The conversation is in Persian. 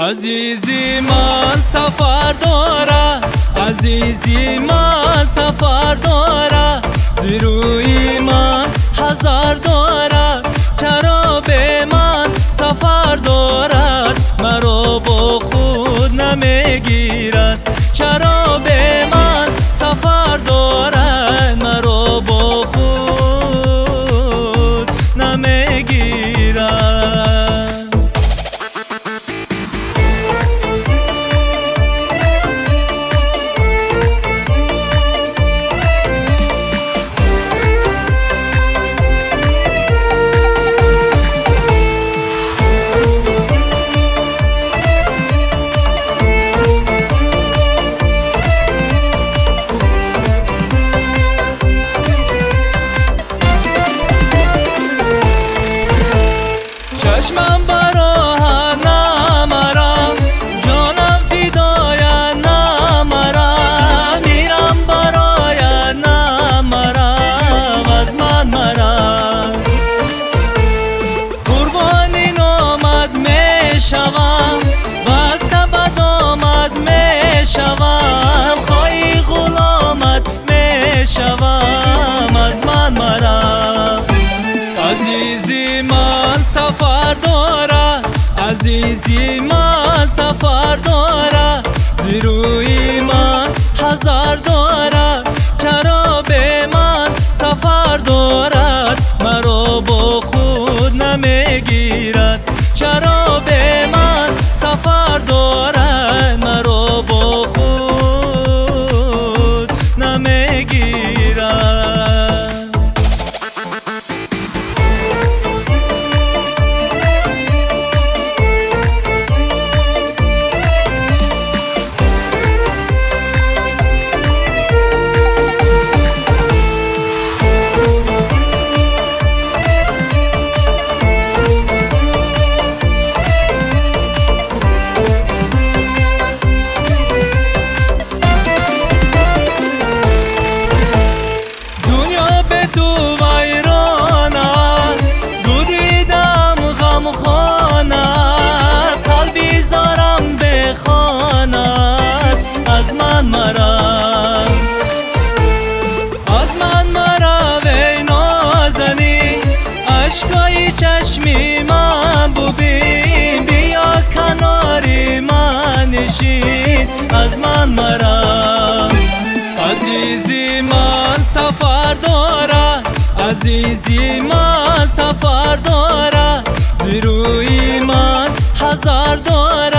عزیزی من سفر داره عزیزی من سفر داره زیروی من هزار داره چرا به من سفر دارد؟ مرا با خود نمی‌گیرد. عزیزی من سفر داره زیروی من هزار داره چرا به من سفر دارد مرا با خود نمی‌گیرد. چرا از من مرا. از من مرا وی نازنی عشقای چشمی من ببین بیا کناری من نشین. از من مرا. عزیزی من سفر داره عزیزی من سفر داره زیروی من هزار داره